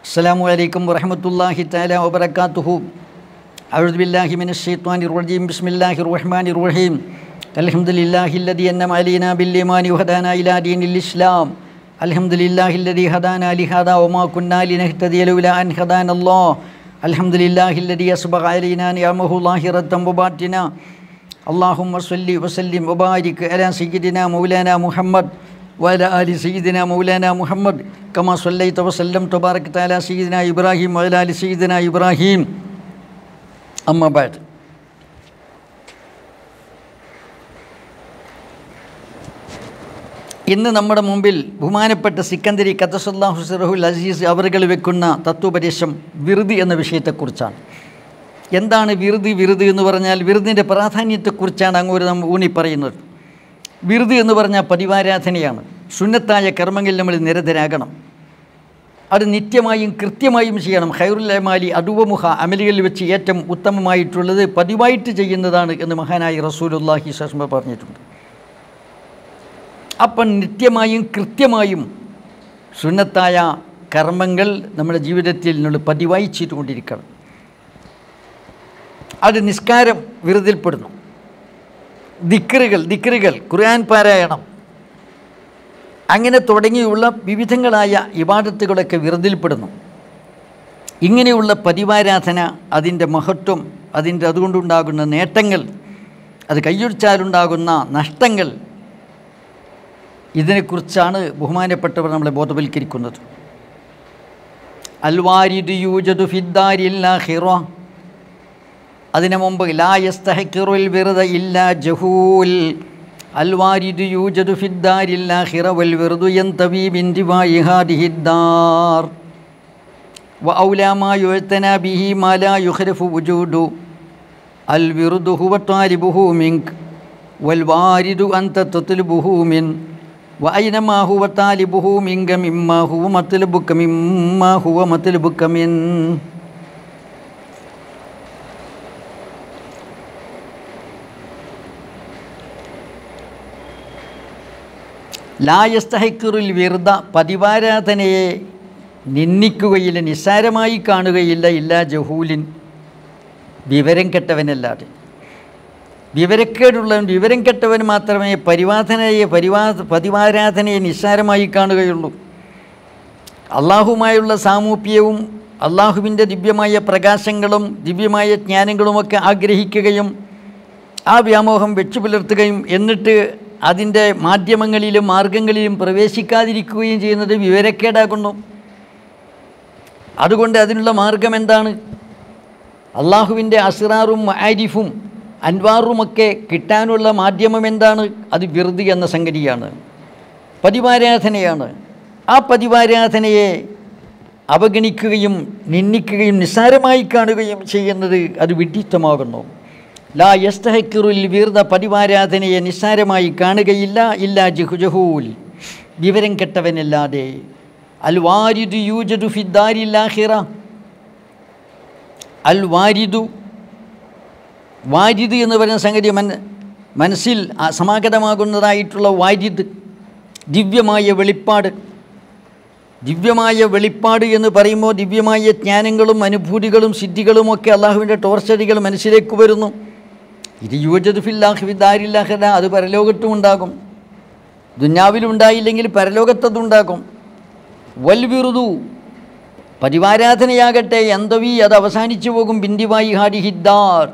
السلام عليكم ورحمة الله تعالى وبركاته أعوذ بالله من الشيطان الرجيم بسم الله الرحمن الرحيم الحمد لله الذي أنم علينا بالإيمان وهدانا إلى دين الإسلام الحمد لله الذي هدانا لهذا وما كنا لنهتدي لولا أن هدانا الله الحمد لله الذي أسبغ علينا نعمه ظاهرة وباطنة اللهم صل وسلم وبارك على سيدنا مولانا محمد وعلى آل سيدنا مولانا محمد كما صليت وسلمت وباركت على سيدنا إبراهيم وعلى آل سيدنا إبراهيم أما بعد ഇന്ന് നമ്മുടെ മുമ്പിൽ ബഹുമാനപ്പെട്ട സിക്കന്ദരി ഖത്തസല്ലാഹു ഹുസറഹുൽ അസീസ് അവറുകൾ വെക്കുന്ന തത്വപദേശം വിറുതി എന്ന വിഷയത്തെക്കുറിച്ചാണ് എന്താണ് വിറുതി വിറുതി എന്ന് പറഞ്ഞാൽ വിറുതിൻ്റെ പ്രാധാന്യത്തെക്കുറിച്ചാണ് അങ്ങോട്ട് നമ്മൾ ഊന്നി പറയുന്നത് വിറുതി എന്ന് പറഞ്ഞാൽ പതിവാരാധനയാണ്. സുന്നത്തായ കർമ്മങ്ങളിൽ നമ്മൾ നിരതരാകണം. അത് നിത്യമായും കൃത്യമായും ചെയ്യണം. ഖൈറുല്ലമാലി അടുവമുഖ അമലുകളിൽ വെച്ച് ഏറ്റവും ഉത്തമമായിട്ടുള്ളത് പതിവായിട്ട് ചെയ്യുന്നതാണ് എന്ന് മഹാനായി റസൂലുല്ലാഹി സസ്മ പറഞ്ഞിട്ടുണ്ട്. അപ്പം നിത്യമായും കൃത്യമായും സുന്നത്തായ കർമ്മങ്ങൾ നമ്മുടെ ജീവിതത്തിൽ നമ്മൾ പതിവായി ചെയ്തുകൊണ്ടിരിക്കണം. അത് നിസ്കാരം വിറുതിൽപ്പെടുന്നു ദിക്റുകൾ ദിക്റുകൾ ഖുർആൻ പാരായണം. അങ്ങനെ തുടങ്ങിയുള്ള വിവിധങ്ങളായ ഇബാദത്തുകളൊക്കെ വിറുതിൽപ്പെടുന്നു. ഇങ്ങനെയുള്ള പതിവാരാധന അതിന്റെ മഹത്വം അതിന്റെ അതുകൊണ്ടുണ്ടാകുന്ന നേട്ടങ്ങൾ അത് കൈയൊഴിച്ചാലുണ്ടാകുന്ന നഷ്ടങ്ങൾ ഇതിനെക്കുറിച്ചാണ് ബഹുമാനപ്പെട്ടവർ നമ്മളെ ബോധവൽക്കരിക്കുന്നത്. അൽവാരിദ് യൂജദു ഫിദ്ദാരില്ലാഹിറ അതിനു മുമ്പ് ലാ യസ്തഹക്കിറുൽ വിറുദ ഇല്ലാ ജഹൂൽ അൽവാരിദ് യൂജദു ഫിദ്ദാരില്ലാഹിറ വൽ വിറുദു യന്തവി ബിൻ ദിവായി ഹാദിഹിദ്ദാർ وأولى ما يعتنى به ما لا يخرف وجوده الورد هو طالبه منك والوارد أنت تطلبه من وأينما هو طالبه منك مما هو مطلبك مما هو مطلبك من ലായസ്തഹക്കുറിൽ വെറുത പതിവാരാധനയെ നിന്ദിക്കുകയില്ല നിസ്സാരമായി കാണുകയില്ല ഇല്ല ജഹൂലിൻ. വിവരം കെട്ടവനല്ലാതെ. വിവരക്കേടുള്ളവൻ വിവരം കെട്ടവൻ മാത്രമേ പരിവാധനയെ പരിവാ പതിവാരാധനയെ നിസ്സാരമായി കാണുകയുള്ളൂ. അള്ളാഹുമായുള്ള സാമൂപ്യവും അള്ളാഹുവിന്റെ ദിവ്യമായ പ്രകാശങ്ങളും ദിവ്യമായ ജ്ഞാനങ്ങളുമൊക്കെ ആഗ്രഹിക്കുകയും ആ വ്യാമോഹം വെച്ചു പുലർത്തുകയും എന്നിട്ട് അതിന്റെ മാധ്യമങ്ങളിലും മാർഗങ്ങളിലും പ്രവേശിക്കാതിരിക്കുകയും ചെയ്യുന്നത് വിവരക്കേടാകുന്നു അതുകൊണ്ട് അതിനുള്ള മാർഗം എന്താണ്? അള്ളാഹുവിന്റെ അസിറാറും ആരിഫും അൻവാറുമൊക്കെ കിട്ടാനുള്ള മാധ്യമം എന്താണ്? അത് വിറുതി എന്ന സംഗതിയാണ്. പതിവാരാധനയാണ്. ആ പതിവാരാധനയെ അവഗണിക്കുകയും നിന്ദിക്കുകയും നിസ്സാരമായി കാണുകയും ചെയ്യുന്നത് അത് വിഡിത്തമാകുന്നു ലാ യസ്തഹക്കിറുൽ വീർദ പതിവാരാധനയെ നിസ്സാരമായി കാണുകയില്ല ഇല്ലാ ജിഹുജഹൂൽ വിവരം കെട്ടവനല്ലാതെ. അൽ വാരിദു യൂജദു ഫിദ്ദാരില്ലാഹിറ അൽ വാരിദു വാരിദ് എന്ന് പറയുന്ന സംഗതി മൻ മനസ്സിൽ സമാഗതമാകുന്നതായിട്ടുള്ള വാരിദ്. ദിവ്യമായ വെളിപ്പാട്. ദിവ്യമായ വെളിപ്പാട് എന്ന് പറയുമ്പോൾ ദിവ്യമായ ജ്ഞാനങ്ങളും അനുഭൂതികളും സിദ്ധികളുമൊക്കെ അള്ളാഹുവിന്റെ ടോർച്ചറികൾ മനസ്സിലേക്ക് വരുന്നു. ഇത് യുവജത് ഫില്ലാഹ് വിദാരില്ലാഹല അത് പരലോകത്തും ഉണ്ടാകും. ദുന്യാവിലുണ്ടായില്ലെങ്കിൽ പരലോകത്തതുണ്ടാക്കും വൽവിറുതു പരിവാരാധനയാകട്ടെ എന്തവി അത് അവസാനിച്ചു പോകും. ബിന്ദിവായി ഹാരിഹിദ്ദാർ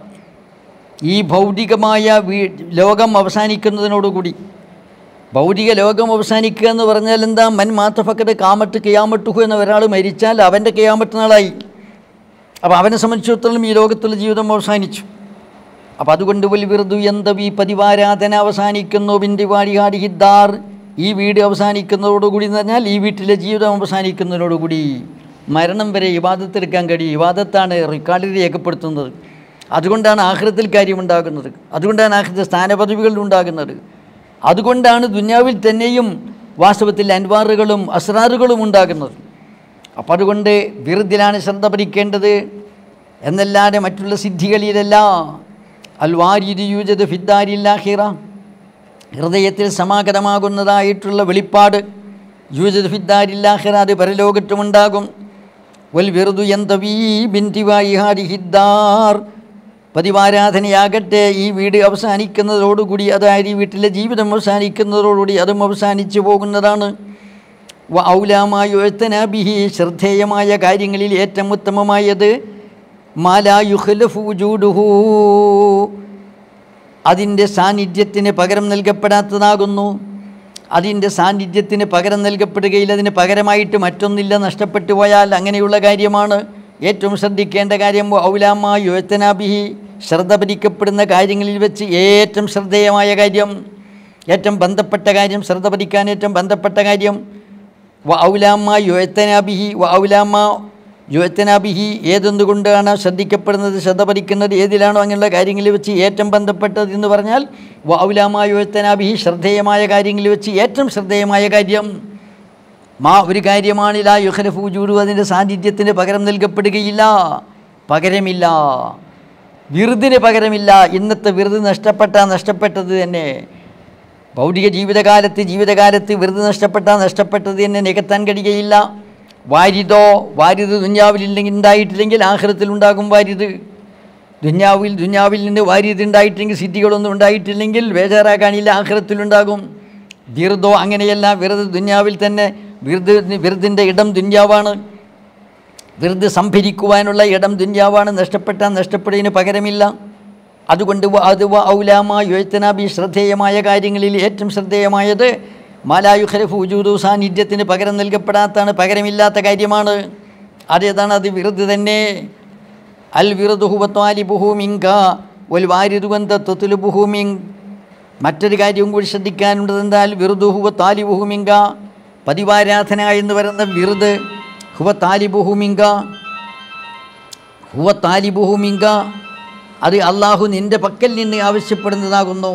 ഈ ഭൗതികമായ ലോകം അവസാനിക്കുന്നതിനോടുകൂടി. ഭൗതിക ലോകം അവസാനിക്കുക എന്ന് പറഞ്ഞാൽ എന്താ? മൻ മാത്തഫക്കത് കാമത്ത് കിയാമട്ടുഹു എന്ന ഒരാൾ മരിച്ചാൽ അവന്റെ കിയാമത്ത് നാളായി. അപ്പോൾ അവനെ സംബന്ധിച്ചിടത്തോളം ഈ ലോകത്തുള്ള ജീവിതം അവസാനിച്ചു. അപ്പോൾ അതുകൊണ്ട് വലിയ എന്ത എന്തവി പതിവാരാധന അവസാനിക്കുന്നു ബിന്ദിവാടിഹാടി ഹിദ്ദാർ. ഈ വീട് അവസാനിക്കുന്നതോടുകൂടി എന്ന് പറഞ്ഞാൽ ഈ വീട്ടിലെ ജീവിതം അവസാനിക്കുന്നതിനോടുകൂടി മരണം വരെ ഇവാദത്തെടുക്കാൻ കഴിയും. ഇവാദത്താണ് റെക്കോർഡിൽ രേഖപ്പെടുത്തുന്നത്. അതുകൊണ്ടാണ് ആഹ്രത്തിൽ കാര്യമുണ്ടാകുന്നത്. അതുകൊണ്ടാണ് ആഹ്രത്തിൽ സ്ഥാനപദവികൾ ഉണ്ടാകുന്നത്. അതുകൊണ്ടാണ് ദുന്യാവിൽ തന്നെയും വാസ്തവത്തിൽ അൻവാറുകളും അസ്രാറുകളും ഉണ്ടാകുന്നത്. അപ്പം അതുകൊണ്ട് വിറുതിലാണ് ശ്രദ്ധ പഠിക്കേണ്ടത് എന്നല്ലാതെ മറ്റുള്ള സിദ്ധികളിലല്ല അൽ വാരിദ് ഫിദ്ദാരിൽ ഫിദ്ദാരില്ലാഹിറ ഹൃദയത്തിൽ സമാഗതമാകുന്നതായിട്ടുള്ള വെളിപ്പാട് യൂജത് ഫിദ്ദാരില്ലാഹിറ അത് പരലോകത്തുമുണ്ടാകും. വൽ വെറുതു എന്തവീ ബിന്തിവായി ഹാരിഹിദ്ദാർ പതിവാരാധനയാകട്ടെ ഈ വീട് അവസാനിക്കുന്നതോടുകൂടി അതായത് ഈ വീട്ടിലെ ജീവിതം അവസാനിക്കുന്നതോടുകൂടി അതും അവസാനിച്ചു പോകുന്നതാണ്. വ ബിഹി ശ്രദ്ധേയമായ കാര്യങ്ങളിൽ ഏറ്റവും ഉത്തമമായത് മാലായുഹലഫൂജൂഡുഹൂ അതിന്റെ സാന്നിധ്യത്തിന് പകരം നൽകപ്പെടാത്തതാകുന്നു. അതിന്റെ സാന്നിധ്യത്തിന് പകരം നൽകപ്പെടുകയില്ല അതിന് പകരമായിട്ട് മറ്റൊന്നില്ല നഷ്ടപ്പെട്ടു പോയാൽ അങ്ങനെയുള്ള കാര്യമാണ്. ഏറ്റവും ശ്രദ്ധിക്കേണ്ട കാര്യം ഔലാമ യുവത്തനാഭിഹി ശ്രദ്ധ പതിക്കപ്പെടുന്ന കാര്യങ്ങളിൽ വെച്ച് ഏറ്റവും ശ്രദ്ധേയമായ കാര്യം ഏറ്റവും ബന്ധപ്പെട്ട കാര്യം ശ്രദ്ധ പതിക്കാൻ ഏറ്റവും ബന്ധപ്പെട്ട കാര്യം വ ഔലാമ യുവത്തനാബിഹി വ ഔലാമ യുവത്തനാബിഹി ഏതെന്തുകൊണ്ടാണ് ശ്രദ്ധിക്കപ്പെടുന്നത് ശ്രദ്ധ പതിക്കുന്നത് ഏതിലാണോ അങ്ങനെയുള്ള കാര്യങ്ങളിൽ വെച്ച് ഏറ്റവും ബന്ധപ്പെട്ടത് എന്ന് പറഞ്ഞാൽ വ ഔലാമ യുവത്തനാബിഹി ശ്രദ്ധേയമായ കാര്യങ്ങളിൽ വെച്ച് ഏറ്റവും ശ്രദ്ധേയമായ കാര്യം മാ ഒരു കാര്യമാണ് ലാ യുഹലഫു ജൂഡു അതിന്റെ സാന്നിധ്യത്തിന് പകരം നൽകപ്പെടുകയില്ല. പകരമില്ല. വിറുതിന് പകരമില്ല. ഇന്നത്തെ വിറുത് നഷ്ടപ്പെട്ട നഷ്ടപ്പെട്ടത് തന്നെ. ഭൗതിക ജീവിതകാലത്ത് ജീവിതകാലത്ത് വിറുത് നഷ്ടപ്പെട്ട നഷ്ടപ്പെട്ടത് തന്നെ നികത്താൻ കഴിയുകയില്ല. വാരിതോ വാരിത് ദുഞ്ഞാവിലില്ലെങ്കിൽ ഉണ്ടായിട്ടില്ലെങ്കിൽ ആഹ്രത്തിൽ ഉണ്ടാകും വാരിത് ദുഞ്ഞാവിൽ ദുഞ്ഞാവിൽ നിന്ന് വാരിത് ഉണ്ടായിട്ടില്ലെങ്കിൽ സിദ്ധികളൊന്നും ഉണ്ടായിട്ടില്ലെങ്കിൽ ബേജാറാകാനില്ല ആഹ്രത്തിലുണ്ടാകും ദീർദോ അങ്ങനെയല്ല വിറത് ദുഞ്ഞാവിൽ തന്നെ വിറുത് വിറുതിന്റെ ഇടം ദുഞ്ഞാവാണ് വെറുതെ സംഭരിക്കുവാനുള്ള ഇടം ദുന്യാവാണ് നഷ്ടപ്പെട്ടാൽ നഷ്ടപ്പെടുന്നതിന് പകരമില്ല. അതുകൊണ്ട് അത് ഔലാമ യോജനാഭി ശ്രദ്ധേയമായ കാര്യങ്ങളിൽ ഏറ്റവും ശ്രദ്ധേയമായത് മാലായുഖലഫ് ഉജൂദു സാന്നിധ്യത്തിന് പകരം നൽകപ്പെടാത്താണ് പകരമില്ലാത്ത കാര്യമാണ്. അതേതാണ് അത് വിറുത് തന്നെ. അൽ വിറുദുഹുവത്വാലി ബുഹൂമിങ്ക ഒൽ വാരിതുവന്ത തൊത്തുലു ബുഹൂമിങ് മറ്റൊരു കാര്യവും കൂടി ശ്രദ്ധിക്കാനുള്ളത് എന്താൽ വിറുദുഹുവ താലിബുഹുമിങ്ക പതിവാരാധന എന്ന് പറയുന്ന വിറുത് ഹുവ താലിബുഹുമിങ്ക ഹുവ താലിബുഹുമിങ്ക അത് അള്ളാഹു നിന്റെ പക്കൽ നിന്ന് ആവശ്യപ്പെടുന്നതാകുന്നു.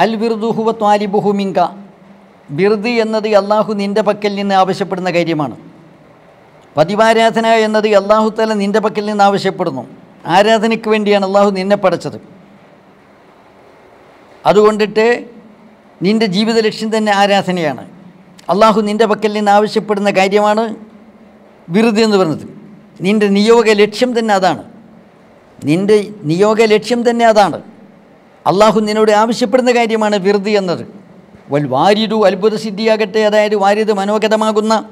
അൽ ബിർദുഹുവ ഹുവ താലിബുഹുമിങ്ക ബിർദ് എന്നത് അള്ളാഹു നിന്റെ പക്കൽ നിന്ന് ആവശ്യപ്പെടുന്ന കാര്യമാണ്. പതിവാരാധന എന്നത് അള്ളാഹു തല നിന്റെ പക്കൽ നിന്ന് ആവശ്യപ്പെടുന്നു. ആരാധനയ്ക്ക് വേണ്ടിയാണ് അള്ളാഹു നിന്നെ പടച്ചത്. അതുകൊണ്ടിട്ട് നിന്റെ ജീവിത ലക്ഷ്യം തന്നെ ആരാധനയാണ്. അള്ളാഹു നിന്റെ പക്കൽ നിന്ന് ആവശ്യപ്പെടുന്ന കാര്യമാണ് വിറുതി എന്ന് പറഞ്ഞത്. നിന്റെ നിയോഗ ലക്ഷ്യം തന്നെ അതാണ്. നിന്റെ നിയോഗ ലക്ഷ്യം തന്നെ അതാണ്. അള്ളാഹു നിന്നോട് ആവശ്യപ്പെടുന്ന കാര്യമാണ് വിറുതി എന്നത്. വൽ വാരിദു അത്ഭുത സിദ്ധിയാകട്ടെ അതായത് വാരിത് മനോഗതമാകുന്ന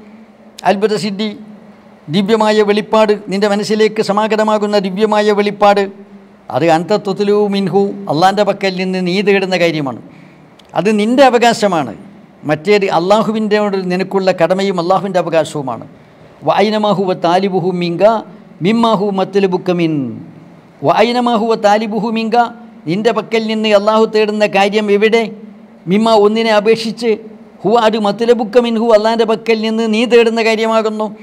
അത്ഭുത സിദ്ധി ദിവ്യമായ വെളിപ്പാട് നിന്റെ മനസ്സിലേക്ക് സമാഗതമാകുന്ന ദിവ്യമായ വെളിപ്പാട് അത് അന്തത്വത്തിലു മിൻഹു അള്ളാന്റെ പക്കൽ നിന്ന് നീ തേടുന്ന കാര്യമാണ്. അത് നിന്റെ അവകാശമാണ്. മറ്റേത് അള്ളാഹുവിന്റെ നിനക്കുള്ള കടമയും അള്ളാഹുവിന്റെ അവകാശവുമാണ്. വായനമാഹുവ താലിബുഹു മിങ്ക മിമ്മാഹു മത്തലുബുക്ക മിൻ. വായനമാഹുവ താലിബുഹു മിങ്ക നിന്റെ പക്കൽ നിന്ന് അള്ളാഹു തേടുന്ന കാര്യം എവിടെ? മിമ്മ ഒന്നിനെ അപേക്ഷിച്ച് ഹു അത് മത്തലബുക്ക മിൻഹു അള്ളാഹിന്റെ പക്കൽ നിന്ന് നീ തേടുന്ന കാര്യമാകുന്നു.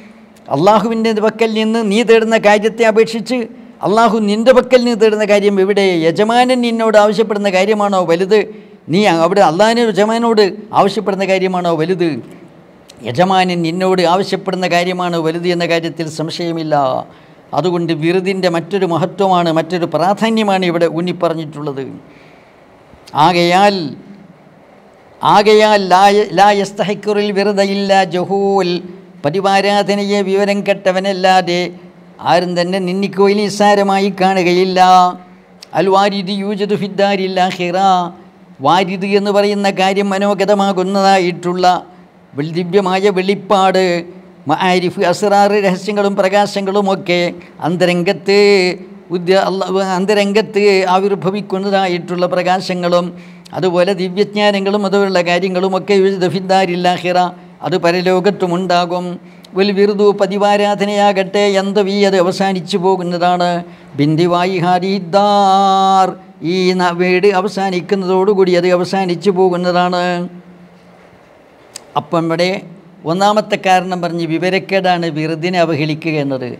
അള്ളാഹുവിന്റെ പക്കൽ നിന്ന് നീ തേടുന്ന കാര്യത്തെ അപേക്ഷിച്ച് അള്ളാഹു നിന്റെ പക്കൽ നിന്ന് തേടുന്ന കാര്യം എവിടെ? യജമാനൻ നിന്നോട് ആവശ്യപ്പെടുന്ന കാര്യമാണോ വലുത്? നീ അവിടെ അള്ളാഹിനെ യജമാനോട് ആവശ്യപ്പെടുന്ന കാര്യമാണോ വലുത്? യജമാനൻ നിന്നോട് ആവശ്യപ്പെടുന്ന കാര്യമാണോ വലുത് എന്ന കാര്യത്തിൽ സംശയമില്ല. അതുകൊണ്ട് വിറുതിന്റെ മറ്റൊരു മഹത്വമാണ് മറ്റൊരു പ്രാധാന്യമാണ് ഇവിടെ ഊന്നിപ്പറഞ്ഞിട്ടുള്ളത്. ആകയാൽ ആകയാൽ ലായ- ലാ യസ്തഹിക്കുറിൽ വെറുതയില്ല ജഹൂൽ. പതിവാരാധനയെ വിവരം കെട്ടവനല്ലാതെ ആരും തന്നെ നിന്നിക്കോയിൽ നിസ്സാരമായി കാണുകയില്ല. അൽ വാരിദ് ഫിദ്ദാരില്ല ഹിറ വാരിദ് എന്ന് പറയുന്ന കാര്യം മനോഗതമാകുന്നതായിട്ടുള്ള ദിവ്യമായ വെളിപ്പാട്. മആരിഫ് അസ്റാറ് രഹസ്യങ്ങളും പ്രകാശങ്ങളും ഒക്കെ അന്തരംഗത്ത് ഉദ്യ അന്തരംഗത്ത് ആവിർഭവിക്കുന്നതായിട്ടുള്ള പ്രകാശങ്ങളും അതുപോലെ ദിവ്യജ്ഞാനങ്ങളും അതുപോലുള്ള കാര്യങ്ങളുമൊക്കെ ഫിദ്ദാരില്ലാഹിറ അത് പരലോകത്തുമുണ്ടാകും വൽ വിറുതു പതിവാരാധനയാകട്ടെ എന്തവീ അത് അവസാനിച്ചു പോകുന്നതാണ്. ബിന്ദിവായി ഹാരിദാർ ഈ വീട് അവസാനിക്കുന്നതോടുകൂടി അത് അവസാനിച്ചു പോകുന്നതാണ്. അപ്പം ഇവിടെ ഒന്നാമത്തെ കാരണം പറഞ്ഞ് വിവരക്കേടാണ് വിറുതിനെ അവഹേളിക്കുക എന്നത്.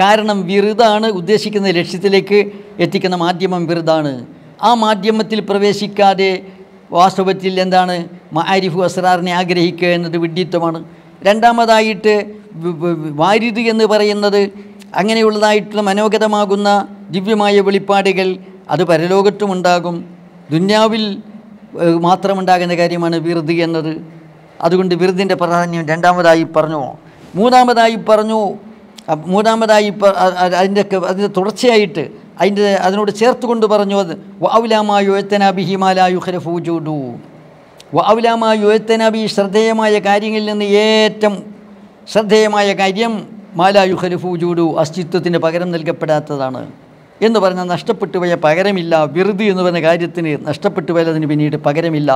കാരണം വിറുതാണ് ഉദ്ദേശിക്കുന്ന ലക്ഷ്യത്തിലേക്ക് എത്തിക്കുന്ന മാധ്യമം വിറുതാണ് ആ മാധ്യമത്തിൽ പ്രവേശിക്കാതെ വാസ്തവത്തിൽ എന്താണ് മാരിഫു അസ്രാറിനെ ആഗ്രഹിക്കുക എന്നത് വിഡ്ഢിത്വമാണ്. രണ്ടാമതായിട്ട് വാരിത് എന്ന് പറയുന്നത് അങ്ങനെയുള്ളതായിട്ടുള്ള മനോഗതമാകുന്ന ദിവ്യമായ വെളിപ്പാടുകൾ അത് പരലോകത്തുമുണ്ടാകും ദുന്യാവിൽ മാത്രമുണ്ടാകുന്ന കാര്യമാണ് വിറുതി എന്നത്. അതുകൊണ്ട് വിരുദിന്റെ പ്രാധാന്യം രണ്ടാമതായി പറഞ്ഞു. മൂന്നാമതായി പറഞ്ഞു മൂന്നാമതായി അതിന്റെ അതിന്റെ തുടർച്ചയായിട്ട് അതിന്റെ അതിനോട് ചേർത്തുകൊണ്ട് പറഞ്ഞു അത് വാവുലാമായോ എത്തനാബിഹിമാലായു ഹരഫൂജൂഡു വാവുലാമായോ എത്തനാബി ശ്രദ്ധേയമായ കാര്യങ്ങളിൽ നിന്ന് ഏറ്റവും ശ്രദ്ധേയമായ കാര്യം മാലായു ഹരഫൂജൂഡു അസ്തിത്വത്തിന് പകരം നൽകപ്പെടാത്തതാണ്. എന്ന് പറഞ്ഞാൽ നഷ്ടപ്പെട്ടു പോയ പകരമില്ല വിറുതി എന്ന് പറഞ്ഞ കാര്യത്തിന് നഷ്ടപ്പെട്ടു പോയതിന് പിന്നീട് പകരമില്ല.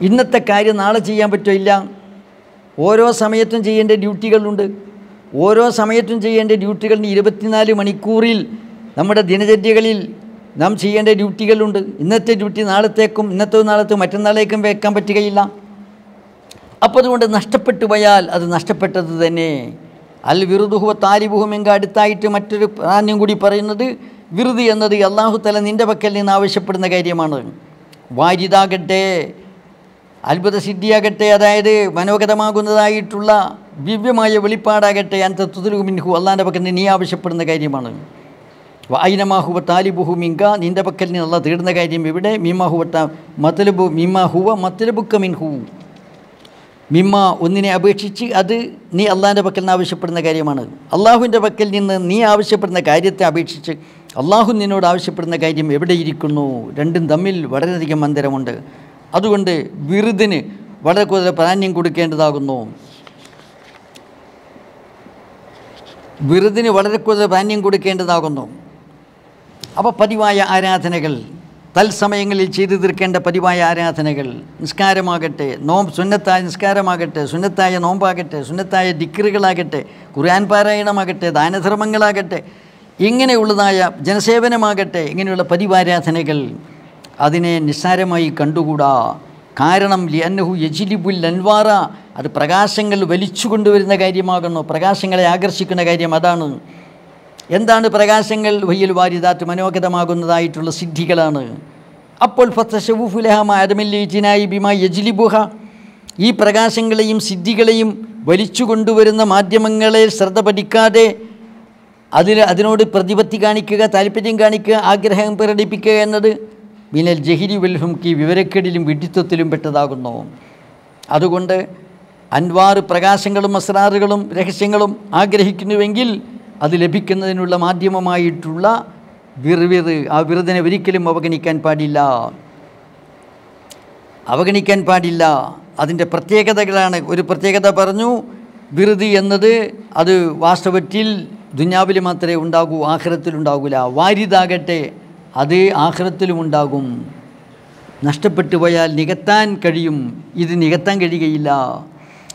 ഇന്നത്തെ കാര്യം നാളെ ചെയ്യാൻ പറ്റുമോ? ഇല്ല. ഓരോ സമയത്തും ചെയ്യേണ്ട ഡ്യൂട്ടികളുണ്ട്. ഓരോ സമയത്തും ചെയ്യേണ്ട ഡ്യൂട്ടികളിന് ഇരുപത്തിനാല് മണിക്കൂറിൽ നമ്മുടെ ദിനചര്യകളിൽ നാം ചെയ്യേണ്ട ഡ്യൂട്ടികളുണ്ട്. ഇന്നത്തെ ഡ്യൂട്ടി നാളത്തേക്കും ഇന്നത്തെ നാളത്തെ മറ്റന്നാളേക്കും വെക്കാൻ പറ്റുകയില്ല. അപ്പോൾ അതുകൊണ്ട് നഷ്ടപ്പെട്ടു പോയാൽ അത് നഷ്ടപ്പെട്ടത് തന്നെ. അൽ വിറുദുഹുവ താലിബുഹും എങ്ക അടുത്തായിട്ട് മറ്റൊരു പ്രാധാന്യം കൂടി പറയുന്നത് വിറുതി എന്നത് അള്ളാഹു തല നിന്റെ പക്കൽ നിന്ന് ആവശ്യപ്പെടുന്ന കാര്യമാണ്. വാരിതാകട്ടെ അത്ഭുത സിദ്ധിയാകട്ടെ അതായത് മനോഗതമാകുന്നതായിട്ടുള്ള ദിവ്യമായ വെളിപ്പാടാകട്ടെ അന്ത തുതുലു മിൻഹു അള്ളാന്റെ പക്കൽ നിന്ന് നീ ആവശ്യപ്പെടുന്ന കാര്യമാണ്. ഐനമാഹുവ താലിബുഹു മിങ്ക നിന്റെ പക്കൽ നിന്നുള്ള തേടുന്ന കാര്യം ഇവിടെ മിമാഹുവത്ത മത്തലബു മിമാഹുവ മത്തലബുക്ക മിൻഹു. മിമ്മ ഒന്നിനെ അപേക്ഷിച്ച് അത് നീ അള്ളാഹിന്റെ പക്കൽ നിന്ന് ആവശ്യപ്പെടുന്ന കാര്യമാണ്. അള്ളാഹുവിന്റെ പക്കൽ നിന്ന് നീ ആവശ്യപ്പെടുന്ന കാര്യത്തെ അപേക്ഷിച്ച് അള്ളാഹു നിന്നോട് ആവശ്യപ്പെടുന്ന കാര്യം എവിടെയിരിക്കുന്നു രണ്ടും തമ്മിൽ വളരെയധികം അന്തരമുണ്ട്. അതുകൊണ്ട് വിരുദിന് വളരെ കൂടുതൽ പ്രാധാന്യം കൊടുക്കേണ്ടതാകുന്നു. വിരുദിന് വളരെ കൂടുതൽ പ്രാധാന്യം കൊടുക്കേണ്ടതാകുന്നു. അപ്പോൾ പതിവായ ആരാധനകൾ തത്സമയങ്ങളിൽ ചെയ്തു തീർക്കേണ്ട പതിവായ ആരാധനകൾ നിസ്കാരമാകട്ടെ നോമ്പ് സുന്നത്തായ നിസ്കാരമാകട്ടെ സുന്നത്തായ നോമ്പാകട്ടെ സുന്നത്തായ ദിക്കറുകളാകട്ടെ ഖുർആൻ പാരായണമാകട്ടെ ദാനധർമ്മങ്ങളാകട്ടെ ഇങ്ങനെയുള്ളതായ ജനസേവനമാകട്ടെ ഇങ്ങനെയുള്ള പതിവാരാധനകൾ അതിനെ നിസ്സാരമായി കണ്ടുകൂടാ? കാരണം ലിയന്നഹു യജിലിബുൽ അൻവാറ അത് പ്രകാശങ്ങൾ വലിച്ചു കൊണ്ടുവരുന്ന കാര്യമാകുന്നു. പ്രകാശങ്ങളെ ആകർഷിക്കുന്ന കാര്യം അതാണ്. എന്താണ് പ്രകാശങ്ങൾ? വയ്യൽ വാരിദാറ്റ് മനോഗതമാകുന്നതായിട്ടുള്ള സിദ്ധികളാണ്. അപ്പോൾ ഫത്തഷവുഫുലഹമാദമില്ലിനായി ബിമ യജ്ലിബുഹ ഈ പ്രകാശങ്ങളെയും സിദ്ധികളെയും വലിച്ചു കൊണ്ടുവരുന്ന മാധ്യമങ്ങളെ ശ്രദ്ധ പഠിക്കാതെ അതിൽ അതിനോട് പ്രതിപത്തി കാണിക്കുക താല്പര്യം കാണിക്കുക ആഗ്രഹം പ്രകടിപ്പിക്കുക എന്നത് ബിനൽ ജഹിരി വെൽഹുംക്ക് വിവരക്കേടിലും വിഡിത്വത്തിലും പെട്ടതാകുന്നു. അതുകൊണ്ട് അൻവാറ് പ്രകാശങ്ങളും അസ്രാറുകളും രഹസ്യങ്ങളും ആഗ്രഹിക്കുന്നുവെങ്കിൽ അത് ലഭിക്കുന്നതിനുള്ള മാധ്യമമായിട്ടുള്ള വിറുവിറ് ആ വിറുതിനെ ഒരിക്കലും അവഗണിക്കാൻ പാടില്ല. അവഗണിക്കാൻ പാടില്ല. അതിന്റെ പ്രത്യേകതകളാണ്. ഒരു പ്രത്യേകത പറഞ്ഞു വിറുതി എന്നത് അത് വാസ്തവത്തിൽ ദുഞ്ഞാവിൽ മാത്രമേ ഉണ്ടാകൂ ആഖിറത്തിലുണ്ടാകില്ല വാരിതാകട്ടെ. അത് ആഹ്രത്തിലും ഉണ്ടാകും നഷ്ടപ്പെട്ടു പോയാൽ നികത്താൻ കഴിയും. ഇത് നികത്താൻ കഴിയുകയില്ല.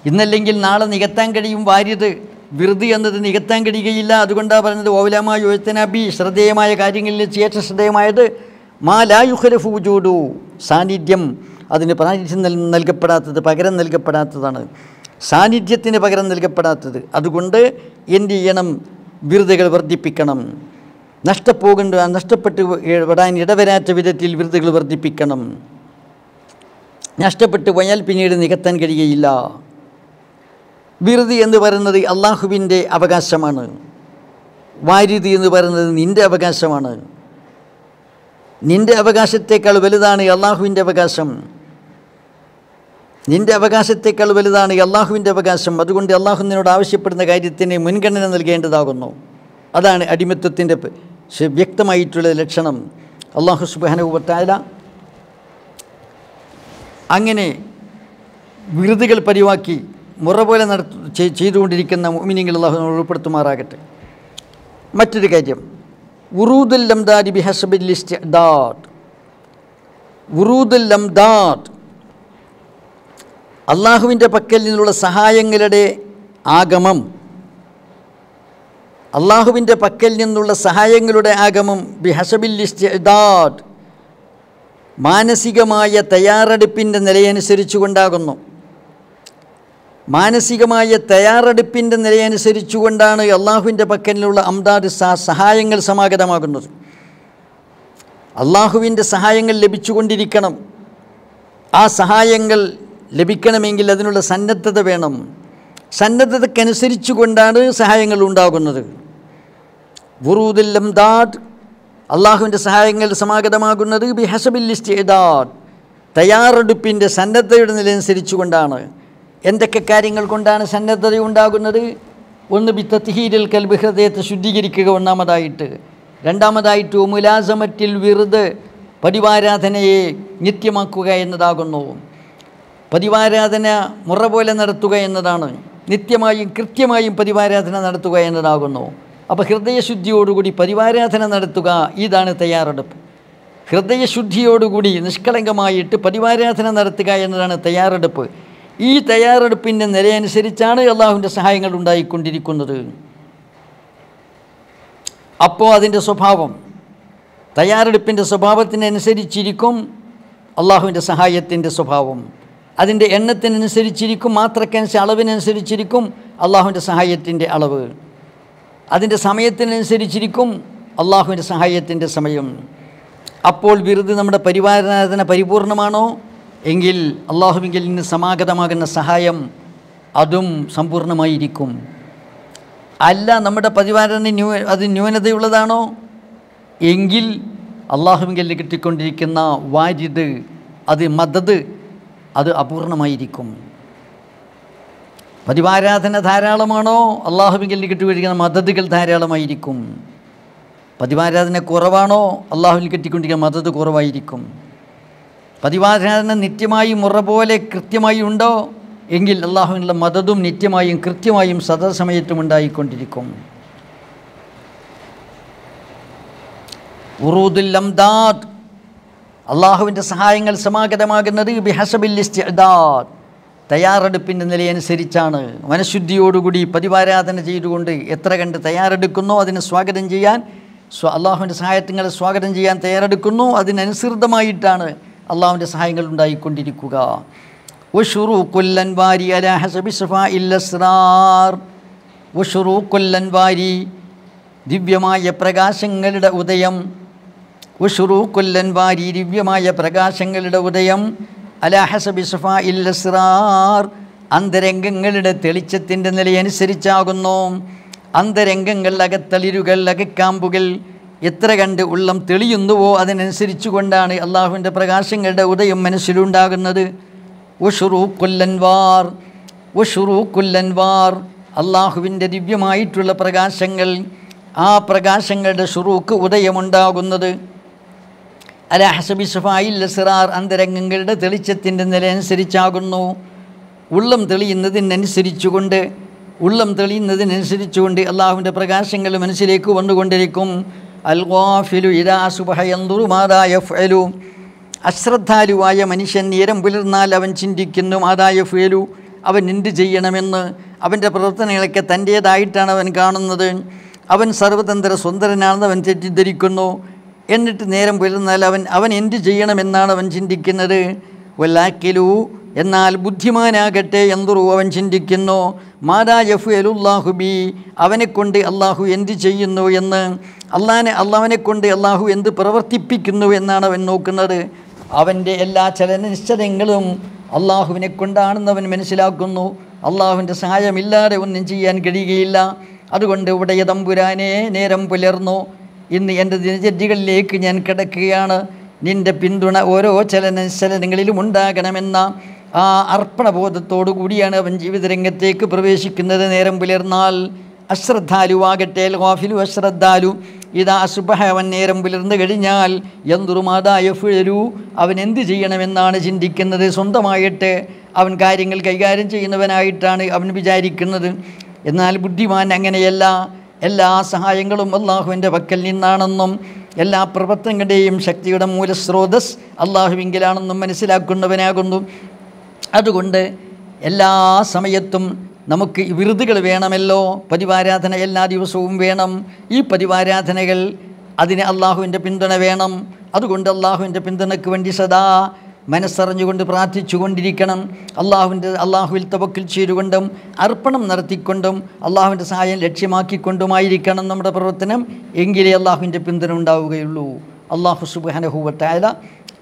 ഇന്നല്ലെങ്കിൽ നാളെ നികത്താൻ കഴിയും വാര്യത് വെറുതെ എന്നത് നികത്താൻ കഴിയുകയില്ല. അതുകൊണ്ടാണ് പറഞ്ഞത് ഓവലാമായ യോജനബി ശ്രദ്ധേയമായ കാര്യങ്ങളിൽ ഏറ്റവും ശ്രദ്ധേയമായത് മാ ലായുഹരഫു വജൂദു. സാന്നിധ്യം അതിന് പ്രാതിനിധ്യം നൽ നൽകപ്പെടാത്തത് പകരം നൽകപ്പെടാത്തതാണ്. സാന്നിധ്യത്തിന് പകരം നൽകപ്പെടാത്തത്. അതുകൊണ്ട് എന്ത് ചെയ്യണം വിറുതകൾ വർദ്ധിപ്പിക്കണം. നഷ്ടപ്പോകേണ്ട നഷ്ടപ്പെട്ട് വിടാൻ ഇടവരാത്ത വിധത്തിൽ വിരുദ്ധകൾ വർദ്ധിപ്പിക്കണം. നഷ്ടപ്പെട്ട് പോയാൽ പിന്നീട് നികത്താൻ കഴിയുകയില്ല വിറുതി എന്ന് പറയുന്നത് അള്ളാഹുവിന്റെ അവകാശമാണ്. വാരിതി എന്ന് പറയുന്നത് നിന്റെ അവകാശമാണ്. നിന്റെ അവകാശത്തേക്കാൾ വലുതാണ് അള്ളാഹുവിന്റെ അവകാശം. നിന്റെ അവകാശത്തേക്കാൾ വലുതാണ് അള്ളാഹുവിന്റെ അവകാശം. അതുകൊണ്ട് അള്ളാഹു നിന്നോട് ആവശ്യപ്പെടുന്ന കാര്യത്തിന് മുൻഗണന നൽകേണ്ടതാകുന്നു. അതാണ് അടിമത്വത്തിന്റെ വ്യക്തമായിട്ടുള്ള ലക്ഷണം അള്ളാഹു സുബാനുവത്തായ അങ്ങനെ വിരുതുകൾ പരിവാക്കി മുറ പോലെ ചെയ്- ചെയ്തുകൊണ്ടിരിക്കുന്ന മുഅ്മിനീങ്ങൾ അള്ളാഹു ഉൾപ്പെടുത്തുമാറാകട്ടെ. മറ്റൊരു കാര്യം. ഉറൂദുൽ ലംദാദി ബിഹസബിൽ ഇസ്തിഅദാദ്. ഉറൂദുൽ ലംദാദ് അള്ളാഹുവിന്റെ പക്കൽ നിന്നുള്ള സഹായങ്ങളുടെ ആഗമം അള്ളാഹുവിന്റെ പക്കൽ നിന്നുള്ള സഹായങ്ങളുടെ ആഗമം ബിഹസബിൽ ഇസ്തിഅദാദ് മാനസികമായ തയ്യാറെടുപ്പിന്റെ നിലയനുസരിച്ചു കൊണ്ടാകുന്നു മാനസികമായ തയ്യാറെടുപ്പിന്റെ നിലയനുസരിച്ചുകൊണ്ടാണ് അള്ളാഹുവിന്റെ പക്കലിലുള്ള അംദാദ് സഹായങ്ങൾ സമാഗതമാകുന്നത്. അള്ളാഹുവിന്റെ സഹായങ്ങൾ ലഭിച്ചുകൊണ്ടിരിക്കണം. ആ സഹായങ്ങൾ ലഭിക്കണമെങ്കിൽ അതിനുള്ള സന്നദ്ധത വേണം. സന്നദ്ധതക്കനുസരിച്ചു കൊണ്ടാണ് സഹായങ്ങൾ ഉണ്ടാകുന്നത്. വുറൂദുൽ ദാദ് അള്ളാഹുവിന്റെ സഹായങ്ങൾ സമാഗതമാകുന്നത് ബിഹസബിൽ ഇസ്തിദാദ്. തയ്യാറെടുപ്പിന്റെ സന്നദ്ധയുടെ നിലനുസരിച്ചു കൊണ്ടാണ് എന്തൊക്കെ കാര്യങ്ങൾ കൊണ്ടാണ് സന്നദ്ധത ഉണ്ടാകുന്നത് ഒന്ന് ബിത്തത്തിഹീരിൽ കൽബ് ഹൃദയത്തെ ശുദ്ധീകരിക്കുക ഒന്നാമതായിട്ട്. രണ്ടാമതായിട്ട് മുലാസമറ്റിൽ വിറുത് പതിവാരാധനയെ നിത്യമാക്കുക എന്നതാകുന്നു. പതിവാരാധന മുറ പോലെ നടത്തുക എന്നതാണ്. നിത്യമായും കൃത്യമായും പതിവാരാധന നടത്തുക എന്നതാകുന്നു. അപ്പോൾ ഹൃദയശുദ്ധിയോടുകൂടി പരിവാരാധന നടത്തുക ഇതാണ് തയ്യാറെടുപ്പ്. ഹൃദയശുദ്ധിയോടുകൂടി നിഷ്കളങ്കമായിട്ട് പരിവാരാധന നടത്തുക എന്നതാണ് തയ്യാറെടുപ്പ്. ഈ തയ്യാറെടുപ്പിന്റെ നിലയനുസരിച്ചാണ് അള്ളാഹുവിന്റെ സഹായങ്ങൾ ഉണ്ടായിക്കൊണ്ടിരിക്കുന്നത്. അപ്പോൾ അതിന്റെ സ്വഭാവം. തയ്യാറെടുപ്പിന്റെ സ്വഭാവത്തിനനുസരിച്ചിരിക്കും അള്ളാഹുവിന്റെ സഹായത്തിന്റെ സ്വഭാവം. അതിന്റെ എണ്ണത്തിനനുസരിച്ചിരിക്കും മാത്രക്കനുസരിച്ച് അളവിനനുസരിച്ചിരിക്കും അള്ളാഹുവിന്റെ സഹായത്തിന്റെ അളവ്. അതിന്റെ സമയത്തിനനുസരിച്ചിരിക്കും അള്ളാഹുവിന്റെ സഹായത്തിന്റെ സമയം. അപ്പോൾ വിരുത് നമ്മുടെ പരിപാലന പരിപൂർണമാണോ? എങ്കിൽ അള്ളാഹുവിങ്കിൽ നിന്ന് സമാഗതമാകുന്ന സഹായം അതും സമ്പൂർണമായിരിക്കും. അല്ല നമ്മുടെ പരിപാലന ന്യൂ അത് ന്യൂനതയുള്ളതാണോ? എങ്കിൽ അള്ളാഹുവിങ്കിൽ കിട്ടിക്കൊണ്ടിരിക്കുന്ന വാരിത് അത് മദത് അത് അപൂർണമായിരിക്കും. പതിവാരാധന ധാരാളമാണോ? അള്ളാഹുവിങ്കിൽ കിട്ടിക്കൊണ്ടിരിക്കുന്ന മദതുകൾ ധാരാളമായിരിക്കും. പതിവാരാധന കുറവാണോ? അള്ളാഹുവിൽ കിട്ടിക്കൊണ്ടിരിക്കുന്ന മദത് കുറവായിരിക്കും. പതിവാരാധന നിത്യമായി മുറ പോലെ കൃത്യമായി ഉണ്ടോ? എങ്കിൽ അള്ളാഹുവിനുള്ള മദതും നിത്യമായും കൃത്യമായും സദാസമയത്തും ഉണ്ടായിക്കൊണ്ടിരിക്കും. ഉറൂദുൽ അള്ളാഹുവിന്റെ സഹായങ്ങൾ സമാഗതമാകുന്നത് ബിഹസബിൽ ഇസ്തിഅദാദ് തയ്യാറെടുപ്പിന്റെ നിലയനുസരിച്ചാണ്. മനഃശുദ്ധിയോടുകൂടി പതിവാരാധന ചെയ്തുകൊണ്ട് എത്ര കണ്ട് തയ്യാറെടുക്കുന്നോ അതിനെ സ്വാഗതം ചെയ്യാൻ സ്വ അള്ളാഹുവിന്റെ സഹായത്തിങ്ങളെ സ്വാഗതം ചെയ്യാൻ തയ്യാറെടുക്കുന്നു. അതിനനുസൃതമായിട്ടാണ് അള്ളാഹുവിന്റെ സഹായങ്ങൾ ഉണ്ടായിക്കൊണ്ടിരിക്കുക. ഉഷുറു കൊല്ലൻ വാരി അല ഹസബി സഫാ ഇല്ലസ്രാർ ഉഷുറു കൊല്ലൻ വാരി ദിവ്യമായ പ്രകാശങ്ങളുടെ ഉദയം. ഉഷുറു കൊല്ലൻ വാരി ദിവ്യമായ പ്രകാശങ്ങളുടെ ഉദയം. അന്തരംഗങ്ങളുടെ തെളിച്ചത്തിന്റെ നിലയനുസരിച്ചാകുന്നു. അന്തരംഗങ്ങൾ അകത്തളിരുകൾ അകക്കാമ്പുകൾ എത്ര കണ്ട് ഉള്ളം തെളിയുന്നുവോ അതിനനുസരിച്ചു കൊണ്ടാണ് അള്ളാഹുവിന്റെ പ്രകാശങ്ങളുടെ ഉദയം മനസ്സിലുണ്ടാകുന്നത്. ഉഷുറു കൊല്ലൻവാർ ഉഷുറു കൊല്ലൻവാർ അള്ളാഹുവിന്റെ ദിവ്യമായിട്ടുള്ള പ്രകാശങ്ങൾ ആ പ്രകാശങ്ങളുടെ ഷുറൂക്ക് ഉദയമുണ്ടാകുന്നത്. അല ഹസബി സിറാർ അന്തരംഗങ്ങളുടെ തെളിച്ചത്തിന്റെ നില അനുസരിച്ചാകുന്നു ഉള്ളം തെളിയുന്നതിനനുസരിച്ചുകൊണ്ട് ഉള്ളം തെളിയുന്നതിനനുസരിച്ചുകൊണ്ട് അള്ളാഹുവിന്റെ പ്രകാശങ്ങൾ മനസ്സിലേക്ക് വന്നുകൊണ്ടിരിക്കും. അൽ ഖാഫിലു മാതായ ഫേലു ഫലു അശ്രദ്ധാലുവായ മനുഷ്യൻ നേരം പുലർന്നാൽ അവൻ ചിന്തിക്കുന്നു മാതായ ഫേലു അവൻ എന്ത് ചെയ്യണമെന്ന്? അവന്റെ പ്രവർത്തനങ്ങളൊക്കെ തന്റേതായിട്ടാണ് അവൻ കാണുന്നത്. അവൻ സർവതന്ത്ര സുന്ദരനാണെന്ന് അവൻ തെറ്റിദ്ധരിക്കുന്നു. എന്നിട്ട് നേരം പുലർന്നാൽ അവൻ അവൻ എന്ത് ചെയ്യണമെന്നാണ് അവൻ ചിന്തിക്കുന്നത്? വല്ലാക്കിലു എന്നാൽ ബുദ്ധിമാനാകട്ടെ എന്തുറു അവൻ ചിന്തിക്കുന്നു? മാതാ യഫു അലുല്ലാഹു ബി അവനെക്കൊണ്ട് അള്ളാഹു എന്ത് ചെയ്യുന്നു എന്ന് അള്ളാനെ അള്ളാഹുവിനെ കൊണ്ട് അള്ളാഹു എന്ത് പ്രവർത്തിപ്പിക്കുന്നു എന്നാണ് അവൻ നോക്കുന്നത്. അവന്റെ എല്ലാ ചലനനിശ്ചലങ്ങളും അള്ളാഹുവിനെ കൊണ്ടാണെന്ന് അവൻ മനസ്സിലാക്കുന്നു. അള്ളാഹുവിന്റെ സഹായമില്ലാതെ ഒന്നും ചെയ്യാൻ കഴിയുകയില്ല. അതുകൊണ്ട് ഇവിടെ തമ്പുരാനെ നേരം പുലർന്നു. ഇന്ന് എന്റെ ദിനചര്യകളിലേക്ക് ഞാൻ കിടക്കുകയാണ്. നിന്റെ പിന്തുണ ഓരോ ചലന ചലനങ്ങളിലും ഉണ്ടാകണമെന്ന ആ അർപ്പണബോധത്തോടു കൂടിയാണ് അവൻ ജീവിതരംഗത്തേക്ക് പ്രവേശിക്കുന്നത്. നേരം പുലർന്നാൽ അശ്രദ്ധാലുവാകട്ടെ ഗാഫിലു അശ്രദ്ധാലു. ഇതാ അസുബഹ അവൻ നേരം പുലർന്നു കഴിഞ്ഞാൽ എന്തുറുമാതായ ഫുഴരു അവൻ എന്ത് ചെയ്യണമെന്നാണ് ചിന്തിക്കുന്നത്? സ്വന്തമായിട്ട് അവൻ കാര്യങ്ങൾ കൈകാര്യം ചെയ്യുന്നവനായിട്ടാണ് അവൻ വിചാരിക്കുന്നത്. എന്നാൽ ബുദ്ധിമാൻ അങ്ങനെയല്ല. എല്ലാ സഹായങ്ങളും അള്ളാഹുവിന്റെ പക്കൽ നിന്നാണെന്നും എല്ലാ പ്രവർത്തനങ്ങളുടെയും ശക്തിയുടെ മൂലസ്രോതസ് അള്ളാഹുവിങ്കിലാണെന്നും മനസ്സിലാക്കുന്നവനാകുന്നു. അതുകൊണ്ട് എല്ലാ സമയത്തും നമുക്ക് വിരുദുകൾ വേണമല്ലോ. പതിവാരാധന എല്ലാ ദിവസവും വേണം. ഈ പതിവാരാധനകൾ അതിന് അള്ളാഹുവിന്റെ പിന്തുണ വേണം. അതുകൊണ്ട് അള്ളാഹുവിന്റെ പിന്തുണയ്ക്ക് വേണ്ടി സദാ മനസ്സറിഞ്ഞുകൊണ്ട് പ്രാർത്ഥിച്ചു കൊണ്ടിരിക്കണം അള്ളാഹുവിന്റെ അള്ളാഹുവിൽ തവക്കിൽ ചെയ്തുകൊണ്ടും അർപ്പണം നടത്തിക്കൊണ്ടും അള്ളാഹുവിന്റെ സഹായം ലക്ഷ്യമാക്കിക്കൊണ്ടുമായിരിക്കണം നമ്മുടെ പ്രവർത്തനം. എങ്കിലേ അള്ളാഹുവിന്റെ പിന്തുണ ഉണ്ടാവുകയുള്ളൂ. അള്ളാഹു സുബാനഹുവത്തായ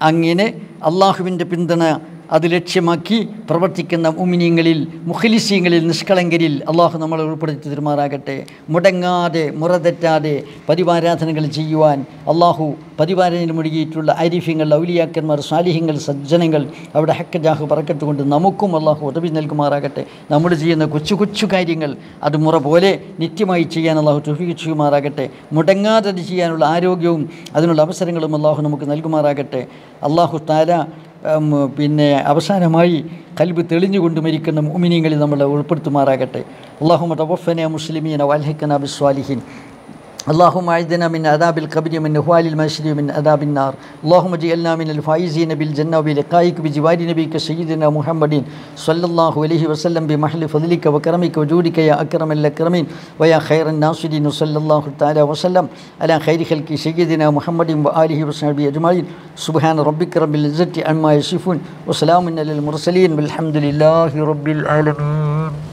അങ്ങനെ അള്ളാഹുവിന്റെ പിന്തുണ അത് ലക്ഷ്യമാക്കി പ്രവർത്തിക്കുന്ന ഉമിനിയങ്ങളിൽ മുഖലിസ്യങ്ങളിൽ നിഷ്കളങ്കരിൽ അള്ളാഹു നമ്മളെ ഉൾപ്പെടുത്തി തീരുമാറാകട്ടെ. മുടങ്ങാതെ മുറ തെറ്റാതെ പതിവാരാധനകൾ ചെയ്യുവാൻ അള്ളാഹു പതിവാരനിൽ മുഴുകിയിട്ടുള്ള അരിഫ്യങ്ങൾ ഔലിയാക്കന്മാർ സാലിഹ്യങ്ങൾ സജ്ജനങ്ങൾ അവിടെ ഹക്കജാഹ് പറക്കത്തുകൊണ്ട് നമുക്കും അള്ളാഹു ഉദവി നൽകുമാറാകട്ടെ. നമ്മൾ ചെയ്യുന്ന കൊച്ചു കൊച്ചു കാര്യങ്ങൾ അത് മുറ പോലെ നിത്യമായി ചെയ്യാൻ അള്ളാഹു തുഫീക്ക് ചെയ്യുമാറാകട്ടെ. മുടങ്ങാതെ ചെയ്യാനുള്ള ആരോഗ്യവും അതിനുള്ള അവസരങ്ങളും അള്ളാഹു നമുക്ക് നൽകുമാറാകട്ടെ. അള്ളാഹു ഉം, പിന്നെ അവസാനമായി കൽബ് തെളിഞ്ഞുകൊണ്ട് മരിക്കുന്ന മുമിനിയങ്ങളിൽ നമ്മളെ ഉൾപ്പെടുത്തുമാറാകട്ടെ. അള്ളാഹു തവഫന മുസ്ലിമീന വാൽഹിക്കന ബിസ്വാലിഹിൻ اللهم أعذنا من عذاب القبر من نهوال المشر من عذاب النار اللهم اجعلنا من الفائزين بالجنة وبلقائك بجوار نبيك سيدنا محمد صلى الله عليه وسلم بمحل فضلك وكرمك وجودك يا أكرم الأكرمين ويا خير الناصرين صلى الله تعالى وسلم على خير خلق سيدنا محمد وآله وصحبه أجمعين سبحان ربك رب العزة عما يصفون وسلام على المرسلين والحمد لله رب العالمين